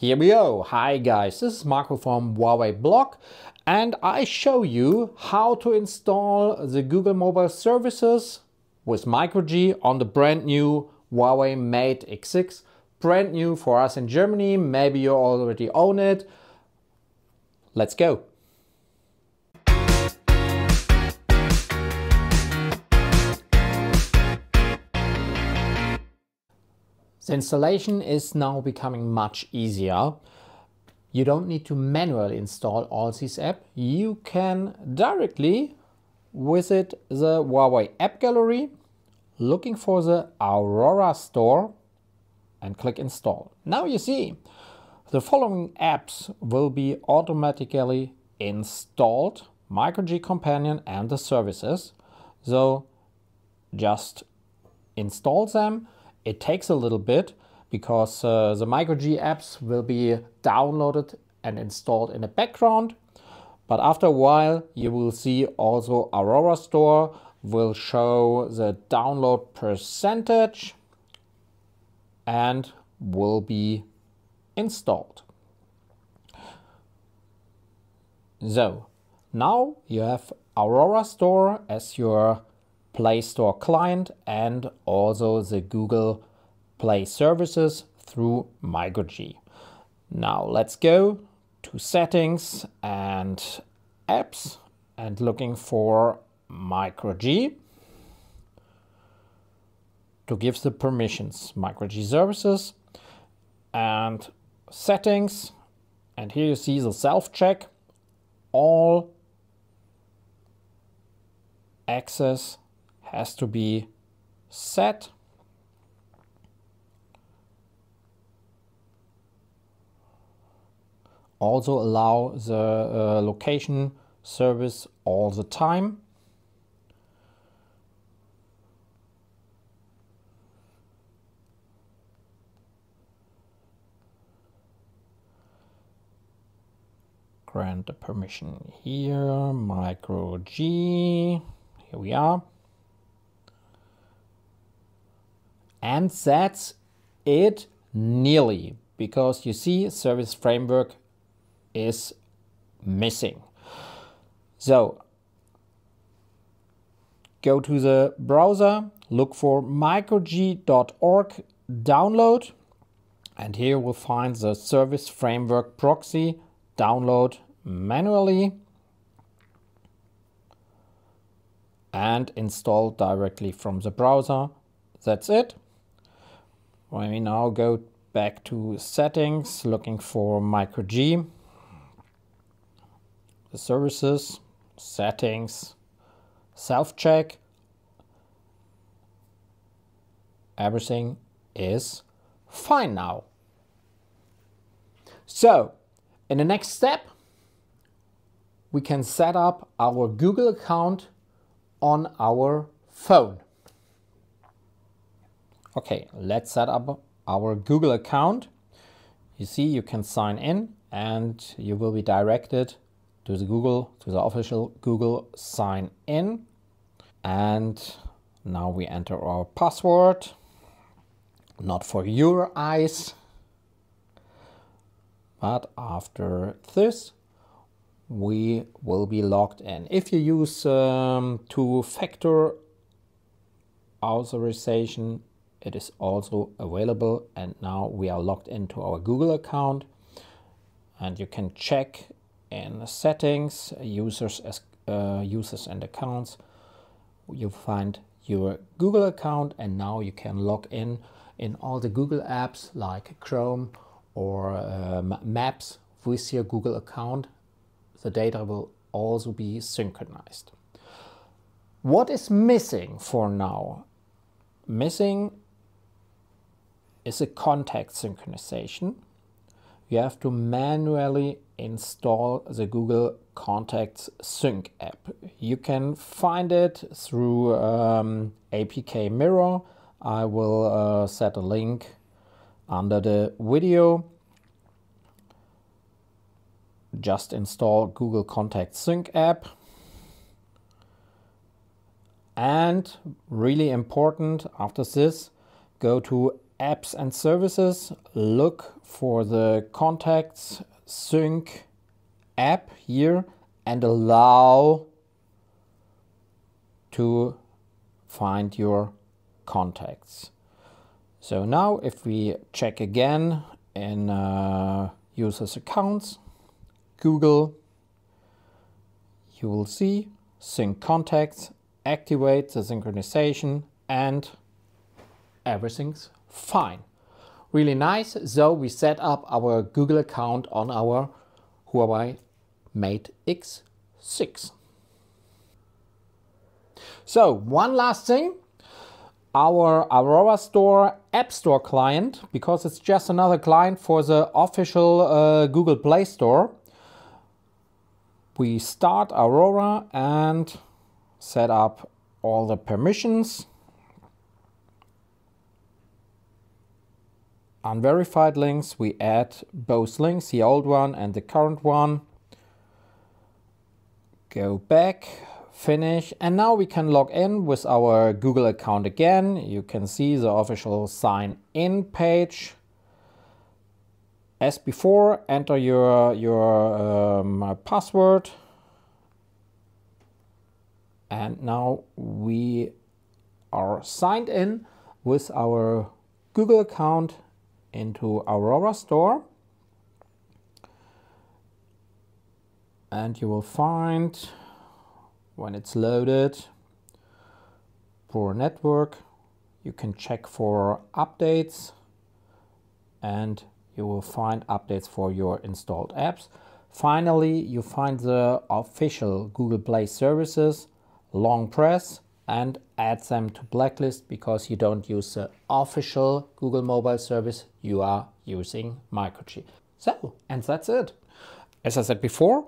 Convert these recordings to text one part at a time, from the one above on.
Here we go. Hi guys, this is Marco from Huawei Blog and I show you how to install the Google Mobile Services with MicroG on the brand new Huawei Mate X6. Brand new for us in Germany, maybe you already own it. Let's go. The installation is now becoming much easier. You don't need to manually install all these apps. You can directly visit the Huawei App Gallery, looking for the Aurora Store and click install. Now you see the following apps will be automatically installed, MicroG Companion and the services. So just install them it takes a little bit because uh, the MicroG apps will be downloaded and installed in the background. But after a while, you will see also Aurora Store will show the download percentage and will be installed. So now you have Aurora Store as your Play Store client and also the Google Play services through MicroG. Now let's go to settings and apps and looking for MicroG to give the permissions MicroG services and settings. And here you see the self check all access has to be set. Also allow the uh, location service all the time. grant the permission here, MicroG, here we are. And that's it nearly because you see service framework is missing. So go to the browser, look for microg.org download and here we'll find the service framework proxy download manually and install directly from the browser. That's it. We now go back to settings, looking for MicroG, the services, settings, self-check, everything is fine now. So, in the next step, we can set up our Google account on our phone. Okay, let's set up our Google account. You see, you can sign in and you will be directed to the Google, to the official Google sign in. And now we enter our password, not for your eyes. But after this, we will be logged in. If you use um, two-factor authorization, it is also available and now we are logged into our Google account and you can check in the settings users as uh, users and accounts you find your Google account and now you can log in in all the Google apps like Chrome or um, Maps with your Google account the data will also be synchronized. What is missing for now? Missing is a contact synchronization. You have to manually install the Google Contacts Sync app. You can find it through um, APK Mirror. I will uh, set a link under the video. Just install Google Contacts Sync app. And really important after this, go to apps and services, look for the contacts sync app here and allow to find your contacts. So now if we check again in uh, users accounts, Google, you will see sync contacts, activate the synchronization and everything's fine. Really nice. So we set up our Google account on our Huawei Mate X6. So one last thing, our Aurora Store App Store client, because it's just another client for the official uh, Google Play Store. We start Aurora and set up all the permissions. Unverified links, we add both links, the old one and the current one. Go back, finish and now we can log in with our Google account again. You can see the official sign in page. As before, enter your, your um, password. And now we are signed in with our Google account into Aurora Store. And you will find when it's loaded for network you can check for updates and you will find updates for your installed apps. Finally, you find the official Google Play services, long press and add them to blacklist because you don't use the official Google mobile service, you are using MicroG. So, and that's it. As I said before,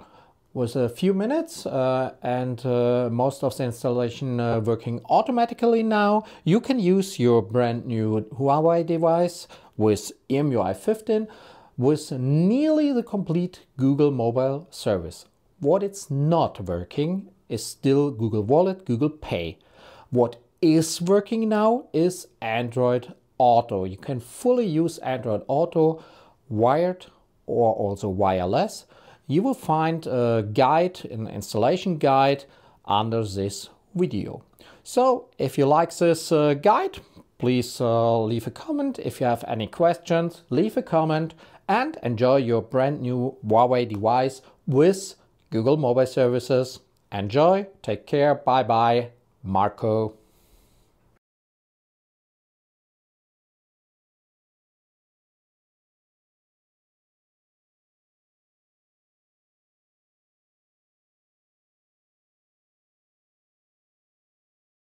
was a few minutes uh, and uh, most of the installation uh, working automatically now. You can use your brand new Huawei device with EMUI 15 with nearly the complete Google mobile service. What it's not working is still Google Wallet, Google Pay. What is working now is Android Auto. You can fully use Android Auto wired or also wireless you will find a guide, an installation guide under this video. So if you like this uh, guide, please uh, leave a comment. If you have any questions, leave a comment and enjoy your brand new Huawei device with Google Mobile Services. Enjoy, take care, bye bye, Marco.